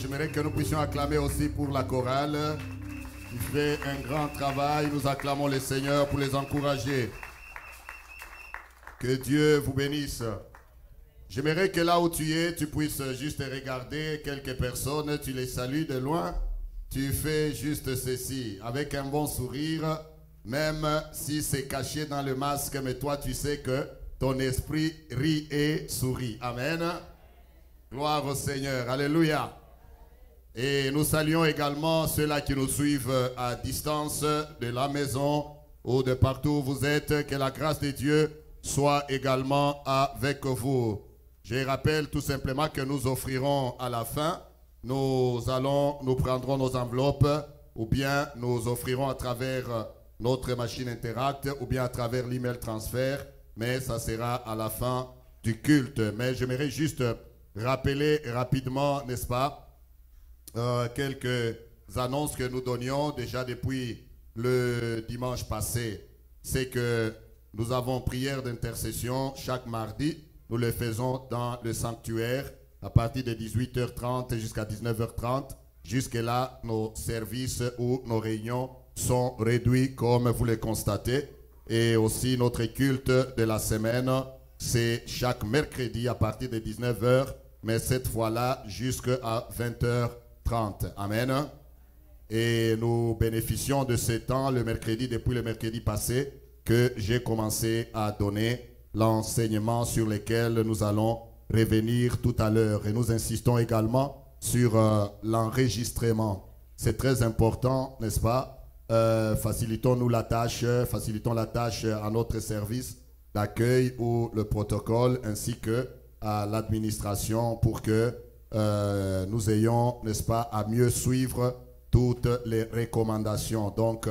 J'aimerais que nous puissions acclamer aussi pour la chorale qui fait un grand travail. Nous acclamons le Seigneur pour les encourager. Que Dieu vous bénisse. J'aimerais que là où tu es, tu puisses juste regarder quelques personnes, tu les salues de loin. Tu fais juste ceci avec un bon sourire, même si c'est caché dans le masque, mais toi tu sais que ton esprit rit et sourit. Amen. Gloire au Seigneur. Alléluia. Et nous saluons également ceux-là qui nous suivent à distance de la maison ou de partout où vous êtes. Que la grâce de Dieu soit également avec vous. Je rappelle tout simplement que nous offrirons à la fin, nous allons, nous prendrons nos enveloppes ou bien nous offrirons à travers notre machine Interact ou bien à travers l'email transfert, mais ça sera à la fin du culte. Mais j'aimerais juste rappeler rapidement, n'est-ce pas, euh, quelques annonces que nous donnions déjà depuis le dimanche passé. C'est que nous avons prière d'intercession chaque mardi. Nous le faisons dans le sanctuaire à partir de 18h30 jusqu'à 19h30. Jusque-là, nos services ou nos réunions sont réduits comme vous le constatez. Et aussi notre culte de la semaine, c'est chaque mercredi à partir de 19h, mais cette fois-là jusqu'à 20h30. Amen. Et nous bénéficions de ce temps le mercredi, depuis le mercredi passé, que j'ai commencé à donner l'enseignement sur lequel nous allons revenir tout à l'heure. Et nous insistons également sur euh, l'enregistrement. C'est très important, n'est-ce pas? Euh, Facilitons-nous la tâche, facilitons la tâche à notre service d'accueil ou le protocole, ainsi que à l'administration pour que euh, nous ayons, n'est-ce pas, à mieux suivre toutes les recommandations. Donc,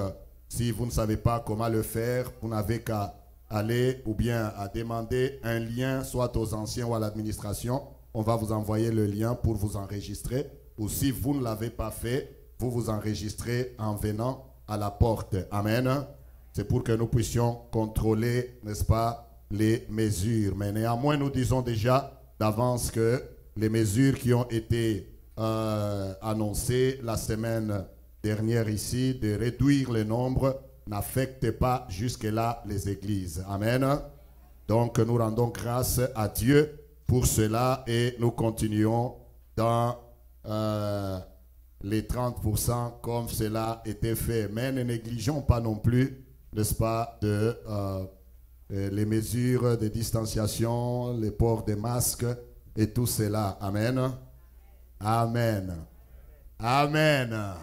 si vous ne savez pas comment le faire, vous n'avez qu'à aller ou bien à demander un lien, soit aux anciens ou à l'administration. On va vous envoyer le lien pour vous enregistrer. Ou si vous ne l'avez pas fait, vous vous enregistrez en venant à la porte. Amen. C'est pour que nous puissions contrôler, n'est-ce pas, les mesures. Mais néanmoins, nous disons déjà d'avance que les mesures qui ont été euh, annoncées la semaine dernière ici, de réduire le nombre, n'affectent pas jusque-là les églises. Amen. Donc nous rendons grâce à Dieu pour cela et nous continuons dans euh, les 30% comme cela était fait. Mais ne négligeons pas non plus, n'est-ce pas, de, euh, les mesures de distanciation, les ports des masques et tout cela. Amen. Amen. Amen.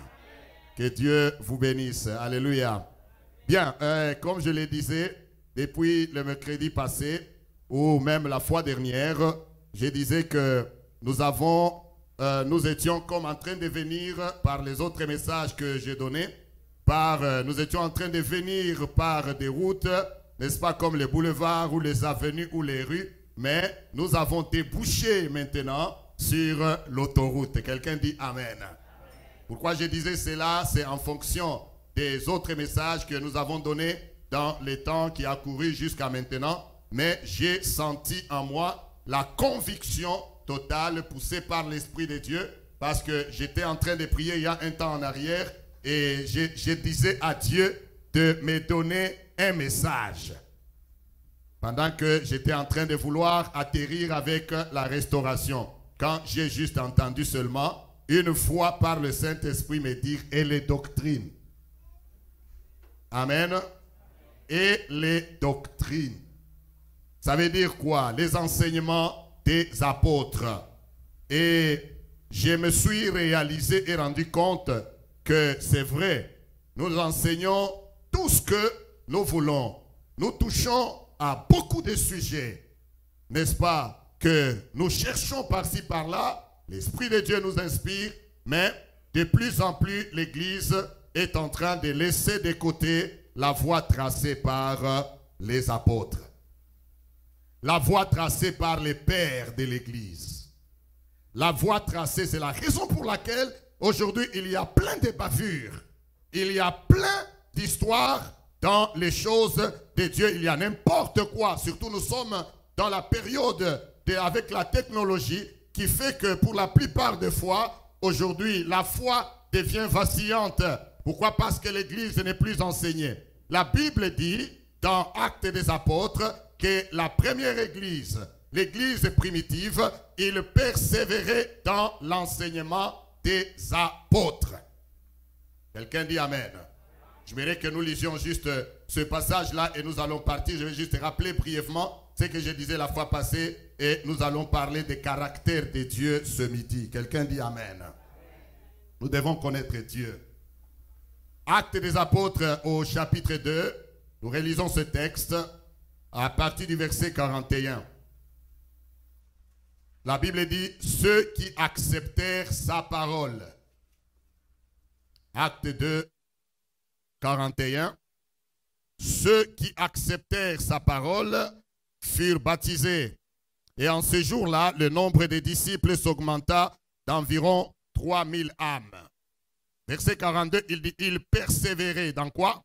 Que Dieu vous bénisse. Alléluia. Bien, euh, comme je le disais, depuis le mercredi passé, ou même la fois dernière, je disais que nous avons, euh, nous étions comme en train de venir par les autres messages que j'ai donnés, par, euh, nous étions en train de venir par des routes, n'est-ce pas, comme les boulevards ou les avenues ou les rues, mais nous avons débouché maintenant sur l'autoroute. Quelqu'un dit Amen. Pourquoi je disais cela? C'est en fonction des autres messages que nous avons donnés dans les temps qui a couru jusqu'à maintenant. Mais j'ai senti en moi la conviction totale poussée par l'Esprit de Dieu parce que j'étais en train de prier il y a un temps en arrière et je, je disais à Dieu de me donner un message. Pendant que j'étais en train de vouloir atterrir avec la restauration. Quand j'ai juste entendu seulement une fois par le Saint-Esprit me dire et les doctrines. Amen. Et les doctrines. Ça veut dire quoi? Les enseignements des apôtres. Et je me suis réalisé et rendu compte que c'est vrai. Nous enseignons tout ce que nous voulons. Nous touchons à beaucoup de sujets. N'est-ce pas Que nous cherchons par-ci par-là L'Esprit de Dieu nous inspire, mais de plus en plus, l'Église est en train de laisser de côté la voie tracée par les apôtres. La voie tracée par les pères de l'Église. La voie tracée, c'est la raison pour laquelle aujourd'hui il y a plein de bavures. Il y a plein d'histoires dans les choses de Dieu. Il y a n'importe quoi. Surtout nous sommes dans la période de, avec la technologie qui fait que pour la plupart des fois, aujourd'hui, la foi devient vacillante. Pourquoi? Parce que l'Église n'est plus enseignée. La Bible dit dans Actes des Apôtres que la première Église, l'Église primitive, il persévérait dans l'enseignement des apôtres. Quelqu'un dit Amen. Je voudrais que nous lisions juste ce passage-là et nous allons partir. Je vais juste rappeler brièvement ce que je disais la fois passée et nous allons parler des caractères de Dieu ce midi. Quelqu'un dit Amen. Nous devons connaître Dieu. Acte des apôtres au chapitre 2. Nous réalisons ce texte à partir du verset 41. La Bible dit, ceux qui acceptèrent sa parole. Acte 2, 41. Ceux qui acceptèrent sa parole furent baptisés. Et en ce jour-là, le nombre des disciples s'augmenta d'environ 3000 âmes. Verset 42, il dit, il persévérait dans quoi?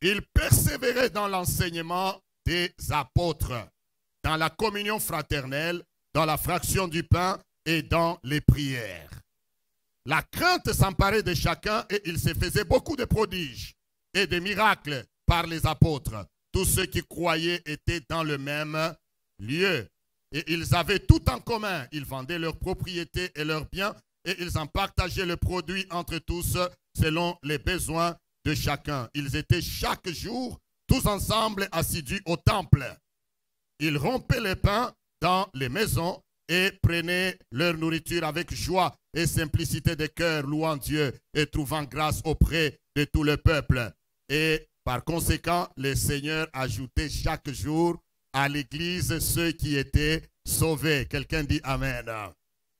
Il persévérait dans l'enseignement des apôtres, dans la communion fraternelle, dans la fraction du pain et dans les prières. La crainte s'emparait de chacun et il se faisait beaucoup de prodiges et de miracles par les apôtres. Tous ceux qui croyaient étaient dans le même lieu. Et ils avaient tout en commun. Ils vendaient leurs propriétés et leurs biens et ils en partageaient le produit entre tous selon les besoins de chacun. Ils étaient chaque jour tous ensemble assidus au temple. Ils rompaient les pains dans les maisons et prenaient leur nourriture avec joie et simplicité de cœur, louant Dieu et trouvant grâce auprès de tout le peuple. Et par conséquent, le Seigneur ajoutait chaque jour à l'Église ceux qui étaient sauvés. Quelqu'un dit Amen.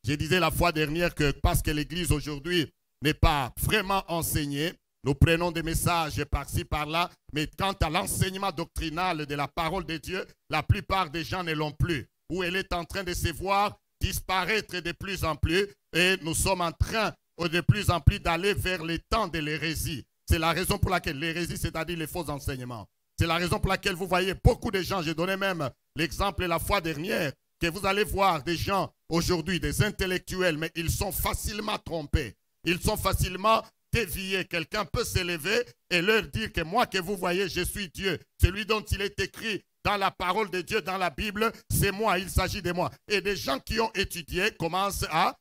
Je disais la fois dernière que parce que l'Église aujourd'hui n'est pas vraiment enseignée, nous prenons des messages par-ci, par-là, mais quant à l'enseignement doctrinal de la parole de Dieu, la plupart des gens ne l'ont plus où elle est en train de se voir disparaître de plus en plus et nous sommes en train de plus en plus d'aller vers les temps de l'hérésie. C'est la raison pour laquelle l'hérésie, c'est-à-dire les faux enseignements. C'est la raison pour laquelle vous voyez beaucoup de gens, j'ai donné même l'exemple la fois dernière, que vous allez voir des gens aujourd'hui, des intellectuels, mais ils sont facilement trompés. Ils sont facilement déviés. Quelqu'un peut s'élever et leur dire que moi que vous voyez, je suis Dieu. Celui dont il est écrit dans la parole de Dieu, dans la Bible, c'est moi, il s'agit de moi. Et des gens qui ont étudié commencent à,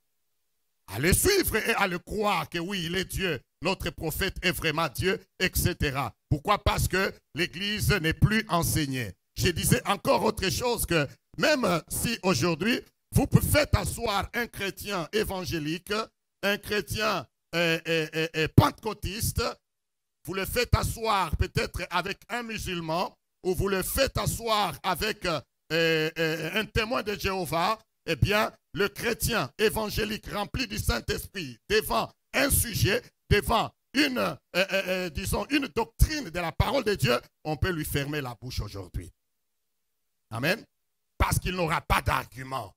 à le suivre et à le croire que oui, il est Dieu, notre prophète est vraiment Dieu, etc. Pourquoi? Parce que l'Église n'est plus enseignée. Je disais encore autre chose que même si aujourd'hui, vous faites asseoir un chrétien évangélique, un chrétien euh, euh, euh, pentecôtiste, vous le faites asseoir peut-être avec un musulman, ou vous le faites asseoir avec euh, euh, euh, un témoin de Jéhovah, eh bien, le chrétien évangélique rempli du Saint-Esprit devant un sujet, devant une, disons, une doctrine de la parole de Dieu, on peut lui fermer la bouche aujourd'hui. Amen. Parce qu'il n'aura pas d'argument.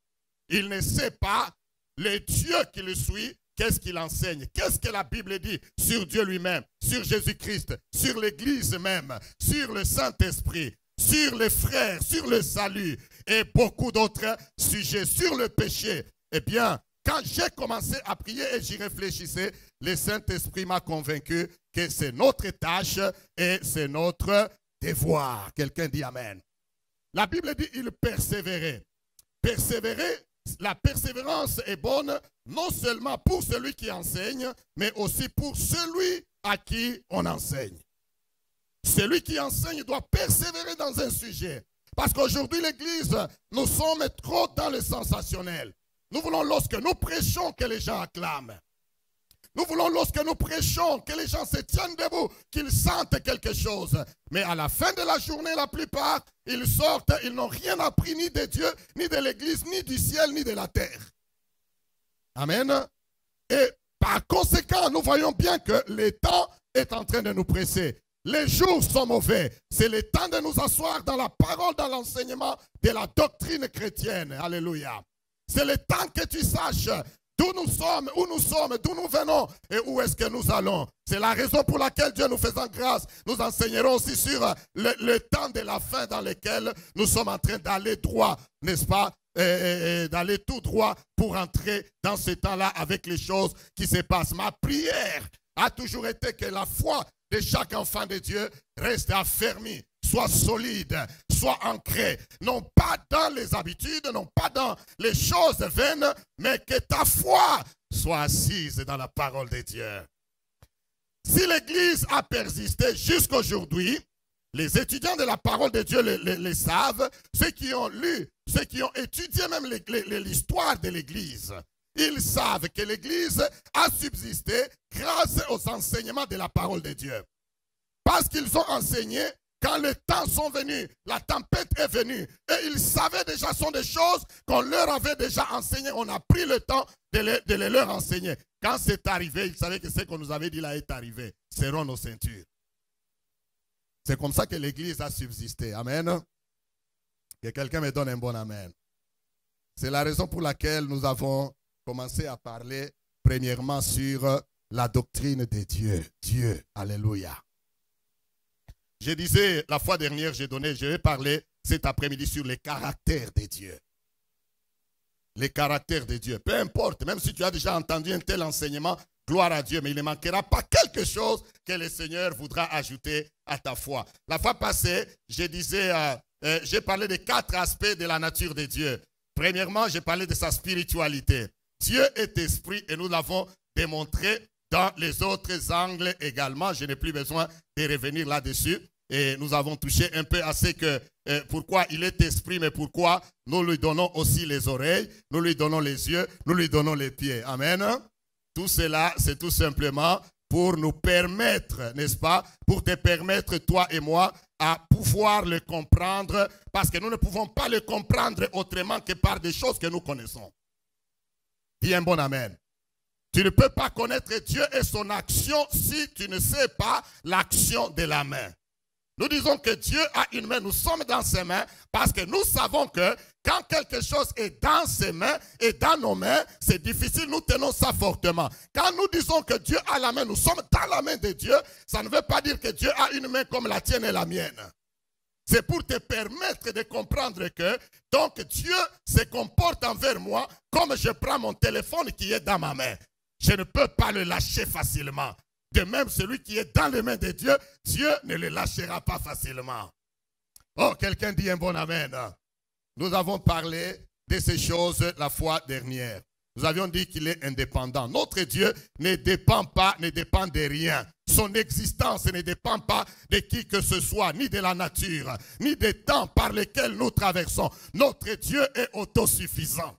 Il ne sait pas le Dieu qui le suit Qu'est-ce qu'il enseigne? Qu'est-ce que la Bible dit sur Dieu lui-même, sur Jésus-Christ, sur l'Église même, sur le Saint-Esprit, sur les frères, sur le salut et beaucoup d'autres sujets, sur le péché? Eh bien, quand j'ai commencé à prier et j'y réfléchissais, le Saint-Esprit m'a convaincu que c'est notre tâche et c'est notre devoir. Quelqu'un dit Amen. La Bible dit il persévérait. Persévérer, la persévérance est bonne non seulement pour celui qui enseigne, mais aussi pour celui à qui on enseigne. Celui qui enseigne doit persévérer dans un sujet. Parce qu'aujourd'hui, l'Église, nous sommes trop dans le sensationnel. Nous voulons, lorsque nous prêchons, que les gens acclament. Nous voulons, lorsque nous prêchons, que les gens se tiennent debout, qu'ils sentent quelque chose. Mais à la fin de la journée, la plupart, ils sortent, ils n'ont rien appris ni de Dieu, ni de l'Église, ni du ciel, ni de la terre. Amen. Et par conséquent, nous voyons bien que le temps est en train de nous presser. Les jours sont mauvais. C'est le temps de nous asseoir dans la parole, dans l'enseignement de la doctrine chrétienne. Alléluia. C'est le temps que tu saches d'où nous sommes, où nous sommes, d'où nous venons et où est-ce que nous allons. C'est la raison pour laquelle Dieu nous faisant grâce, nous enseignerons aussi sur le, temps de la fin dans lequel nous sommes en train d'aller droit, n'est-ce pas, d'aller tout droit pour entrer dans ce temps-là avec les choses qui se passent. Ma prière a toujours été que la foi de chaque enfant de Dieu reste affermie, soit solide, soit ancrée, non pas dans les habitudes, non pas dans les choses vaines, mais que ta foi soit assise dans la parole de Dieu. Si l'Église a persisté jusqu'aujourd'hui, les étudiants de la parole de Dieu le, savent, ceux qui ont lu, ceux qui ont étudié même l'histoire de l'Église, ils savent que l'Église a subsisté grâce aux enseignements de la parole de Dieu. Parce qu'ils ont enseigné quand les temps sont venus, la tempête est venue, et ils savaient déjà, sont des choses qu'on leur avait déjà enseignées. On a pris le temps de les, leur enseigner. Quand c'est arrivé, ils savaient que ce qu'on nous avait dit là est arrivé. Seront nos ceintures. C'est comme ça que l'Église a subsisté. Amen. Que quelqu'un me donne un bon Amen. C'est la raison pour laquelle nous avons commencé à parler premièrement sur la doctrine de Dieu. Dieu. Alléluia. Je disais la fois dernière, j'ai donné, je vais parler cet après-midi sur les caractères de Dieu. Les caractères de Dieu. Peu importe, même si tu as déjà entendu un tel enseignement, gloire à Dieu, mais il ne manquera pas quelque chose que le Seigneur voudra ajouter à ta foi. La fois passée, je disais, euh, euh, j'ai parlé des quatre aspects de la nature de Dieu. Premièrement, j'ai parlé de sa spiritualité. Dieu est esprit et nous l'avons démontré dans les autres angles également. Je n'ai plus besoin de revenir là-dessus. Et nous avons touché un peu à ce que, euh, pourquoi il est esprit, mais pourquoi nous lui donnons aussi les oreilles, nous lui donnons les yeux, nous lui donnons les pieds. Amen. Tout cela, c'est tout simplement pour nous permettre, n'est-ce pas, pour te permettre, toi et moi, à pouvoir le comprendre, parce que nous ne pouvons pas le comprendre autrement que par des choses que nous connaissons. Dis un bon Amen. Tu ne peux pas connaître Dieu et son action si tu ne sais pas l'action de la main. Nous disons que Dieu a une main, nous sommes dans ses mains parce que nous savons que quand quelque chose est dans ses mains et dans nos mains, c'est difficile, nous tenons ça fortement. Quand nous disons que Dieu a la main, nous sommes dans la main de Dieu, ça ne veut pas dire que Dieu a une main comme la tienne et la mienne. C'est pour te permettre de comprendre que donc Dieu se comporte envers moi comme je prends mon téléphone qui est dans ma main. Je ne peux pas le lâcher facilement. De même, celui qui est dans les mains de Dieu, Dieu ne le lâchera pas facilement. Oh, quelqu'un dit un bon Amen. Nous avons parlé de ces choses la fois dernière. Nous avions dit qu'il est indépendant. Notre Dieu ne dépend pas, ne dépend de rien. Son existence ne dépend pas de qui que ce soit, ni de la nature, ni des temps par lesquels nous traversons. Notre Dieu est autosuffisant.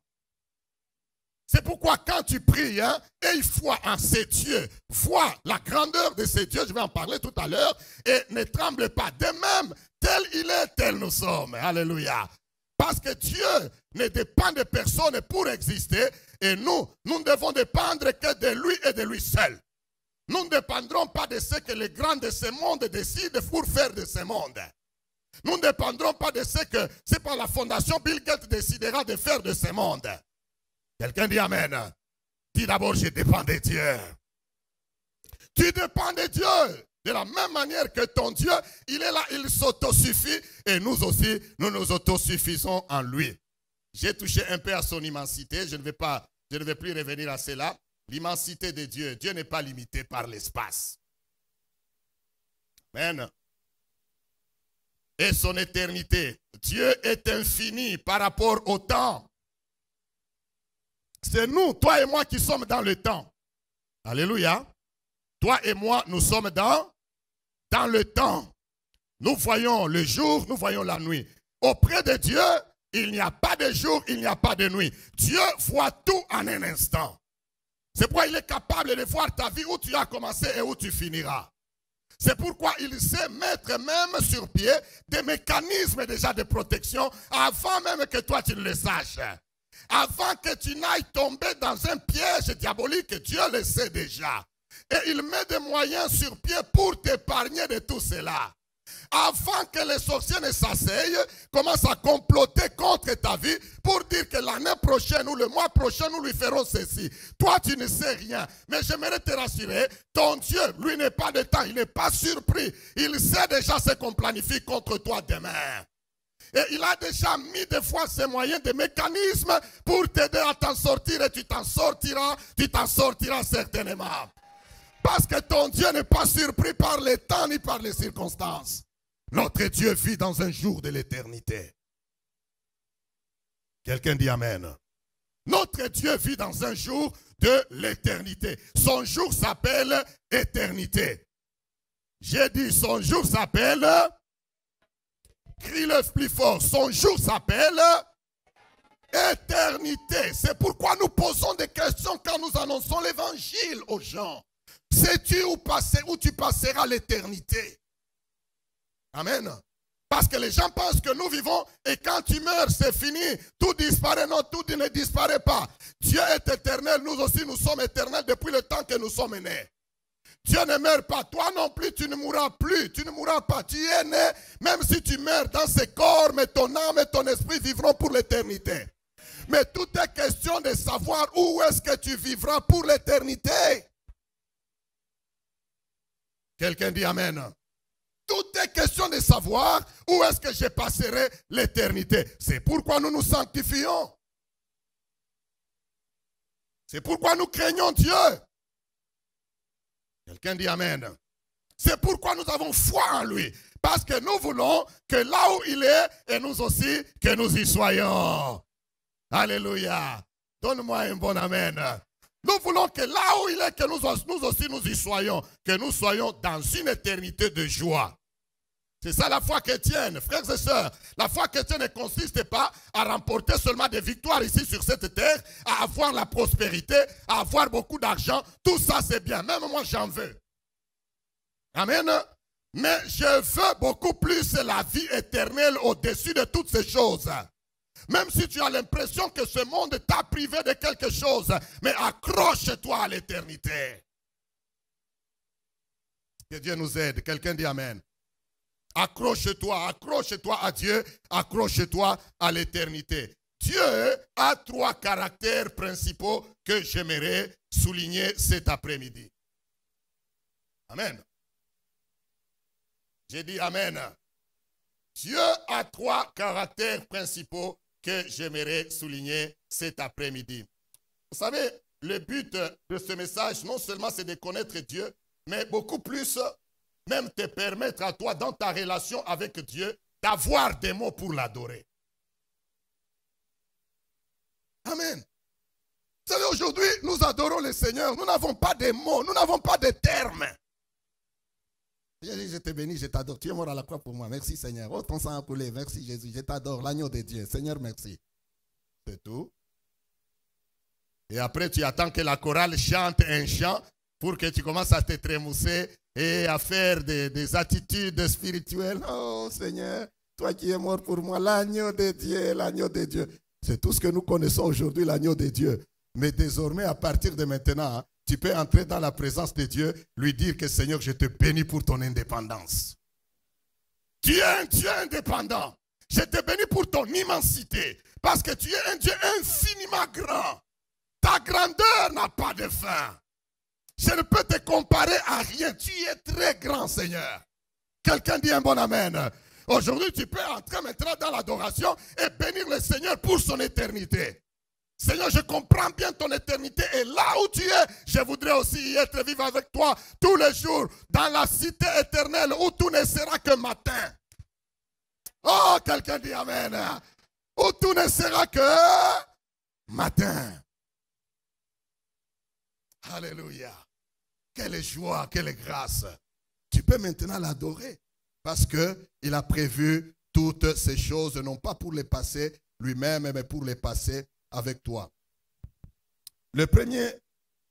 C'est pourquoi quand tu pries, hein, et foi en ces dieux, vois la grandeur de ces dieux, je vais en parler tout à l'heure, et ne tremble pas. De même, tel il est, tel nous sommes. Alléluia. Parce que Dieu ne dépend de personne pour exister, et nous, nous ne devons dépendre que de lui et de lui seul. Nous ne dépendrons pas de ce que les grands de ce monde décident pour faire de ce monde. Nous ne dépendrons pas de ce que c'est par la fondation Bill Gates décidera de faire de ce monde. Quelqu'un dit Amen. Dis d'abord, je dépends de Dieu. Tu dépends de Dieu. De la même manière que ton Dieu, il est là, il s'autosuffit. Et nous aussi, nous nous autosuffisons en lui. J'ai touché un peu à son immensité. Je ne vais pas, je ne vais plus revenir à cela. L'immensité de Dieu. Dieu n'est pas limité par l'espace. Amen. Et son éternité. Dieu est infini par rapport au temps. C'est nous, toi et moi, qui sommes dans le temps. Alléluia. Toi et moi, nous sommes dans, dans le temps. Nous voyons le jour, nous voyons la nuit. Auprès de Dieu, il n'y a pas de jour, il n'y a pas de nuit. Dieu voit tout en un instant. C'est pourquoi il est capable de voir ta vie où tu as commencé et où tu finiras. C'est pourquoi il sait mettre même sur pied des mécanismes déjà de protection avant même que toi tu ne le saches avant que tu n'ailles tomber dans un piège diabolique, Dieu le sait déjà. Et il met des moyens sur pied pour t'épargner de tout cela. Avant que les sorciers ne s'asseyent, commencent à comploter contre ta vie pour dire que l'année prochaine ou le mois prochain, nous lui ferons ceci. Toi, tu ne sais rien. Mais j'aimerais te rassurer, ton Dieu, lui n'est pas de temps, il n'est pas surpris. Il sait déjà ce qu'on planifie contre toi demain. Et il a déjà mis des fois ses moyens, des mécanismes pour t'aider à t'en sortir et tu t'en sortiras, tu t'en sortiras certainement. Parce que ton Dieu n'est pas surpris par les temps ni par les circonstances. Notre Dieu vit dans un jour de l'éternité. Quelqu'un dit Amen. Notre Dieu vit dans un jour de l'éternité. Son jour s'appelle éternité. J'ai dit son jour s'appelle, crie-le plus fort, son jour s'appelle éternité. C'est pourquoi nous posons des questions quand nous annonçons l'évangile aux gens. Sais-tu où, où tu passeras l'éternité? Amen. Parce que les gens pensent que nous vivons et quand tu meurs, c'est fini. Tout disparaît. Non, tout ne disparaît pas. Dieu est éternel. Nous aussi, nous sommes éternels depuis le temps que nous sommes nés. Dieu ne meurt pas. Toi non plus, tu ne mourras plus. Tu ne mourras pas. Tu es né, même si tu meurs dans ce corps, mais ton âme et ton esprit vivront pour l'éternité. Mais tout est question de savoir où est-ce que tu vivras pour l'éternité. Quelqu'un dit Amen. Tout est question de savoir où est-ce que je passerai l'éternité. C'est pourquoi nous nous sanctifions. C'est pourquoi nous craignons Dieu. Quelqu'un dit Amen. C'est pourquoi nous avons foi en lui. Parce que nous voulons que là où il est, et nous aussi, que nous y soyons. Alléluia. Donne-moi un bon Amen. Nous voulons que là où il est, que nous, nous aussi nous y soyons. Que nous soyons dans une éternité de joie. C'est ça la foi chrétienne, frères et sœurs. La foi chrétienne ne consiste pas à remporter seulement des victoires ici sur cette terre, à avoir la prospérité, à avoir beaucoup d'argent. Tout ça, c'est bien. Même moi, j'en veux. Amen. Mais je veux beaucoup plus la vie éternelle au-dessus de toutes ces choses. Même si tu as l'impression que ce monde t'a privé de quelque chose, mais accroche-toi à l'éternité. Que Dieu nous aide. Quelqu'un dit Amen. Accroche-toi, accroche-toi à Dieu, accroche-toi à l'éternité. Dieu a trois caractères principaux que j'aimerais souligner cet après-midi. Amen. J'ai dit Amen. Dieu a trois caractères principaux que j'aimerais souligner cet après-midi. Vous savez, le but de ce message, non seulement c'est de connaître Dieu, mais beaucoup plus même te permettre à toi, dans ta relation avec Dieu, d'avoir des mots pour l'adorer. Amen. Vous savez, aujourd'hui, nous adorons le Seigneur. Nous n'avons pas de mots, nous n'avons pas de termes. Je te bénis, je t'adore. Tu es mort à la croix pour moi. Merci Seigneur. Oh, ton sang a coulé. Merci Jésus. Je t'adore, l'agneau de Dieu. Seigneur, merci. C'est tout. Et après, tu attends que la chorale chante un chant pour que tu commences à te trémousser et à faire des, attitudes spirituelles. Oh Seigneur, toi qui es mort pour moi, l'agneau de Dieu, l'agneau de Dieu. C'est tout ce que nous connaissons aujourd'hui, l'agneau de Dieu. Mais désormais, à partir de maintenant, tu peux entrer dans la présence de Dieu, lui dire que Seigneur, je te bénis pour ton indépendance. Tu es un Dieu indépendant. Je te bénis pour ton immensité. Parce que tu es un Dieu infiniment grand. Ta grandeur n'a pas de fin. Je ne peux te comparer à rien. Tu es très grand, Seigneur. Quelqu'un dit un bon Amen. Aujourd'hui, tu peux entrer maintenant dans l'adoration et bénir le Seigneur pour son éternité. Seigneur, je comprends bien ton éternité et là où tu es, je voudrais aussi y être vivre avec toi tous les jours dans la cité éternelle où tout ne sera que matin. Oh, quelqu'un dit Amen. Où tout ne sera que matin. Alléluia. Quelle joie, quelle grâce. Tu peux maintenant l'adorer parce qu'il a prévu toutes ces choses, non pas pour les passer lui-même, mais pour les passer avec toi. Le premier,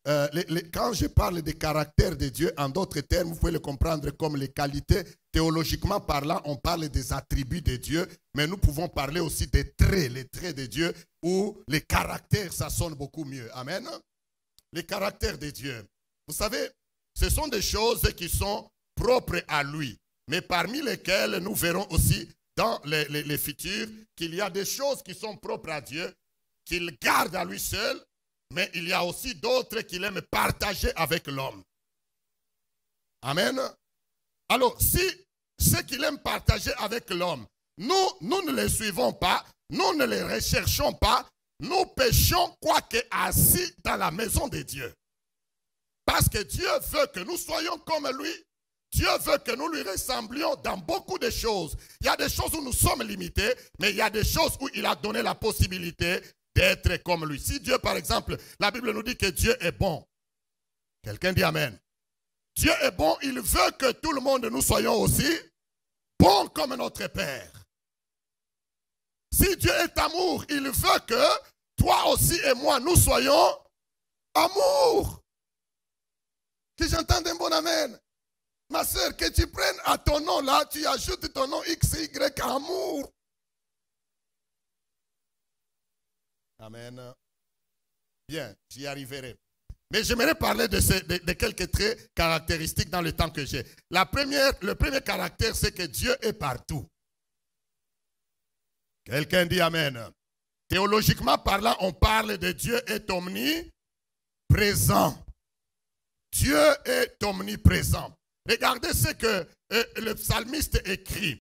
euh, quand je parle des caractères de Dieu, en d'autres termes, vous pouvez le comprendre comme les qualités. Théologiquement parlant, on parle des attributs de Dieu, mais nous pouvons parler aussi des traits, les traits de Dieu, ou les caractères, ça sonne beaucoup mieux. Amen. Les caractères de Dieu. Vous savez, ce sont des choses qui sont propres à lui, mais parmi lesquelles nous verrons aussi dans les, futurs qu'il y a des choses qui sont propres à Dieu, qu'il garde à lui seul, mais il y a aussi d'autres qu'il aime partager avec l'homme. Amen. Alors, si ce qu'il aime partager avec l'homme nous, nous ne les suivons pas, nous ne les recherchons pas, nous péchons quoique assis dans la maison de Dieu. Parce que Dieu veut que nous soyons comme lui. Dieu veut que nous lui ressemblions dans beaucoup de choses. Il y a des choses où nous sommes limités, mais il y a des choses où il a donné la possibilité d'être comme lui. Si Dieu, par exemple, la Bible nous dit que Dieu est bon. Quelqu'un dit Amen. Dieu est bon, il veut que tout le monde nous soyons aussi bons comme notre Père. Si Dieu est amour, il veut que toi aussi et moi, nous soyons amour. Que j'entende un bon Amen. Ma soeur, que tu prennes à ton nom là, tu ajoutes ton nom X, Y, amour. Amen. Bien, j'y arriverai. Mais j'aimerais parler de, de, quelques traits caractéristiques dans le temps que j'ai. La première, le premier caractère, c'est que Dieu est partout. Quelqu'un dit Amen. Théologiquement parlant, on parle de Dieu est omniprésent. Dieu est omniprésent. Regardez ce que euh, le psalmiste écrit.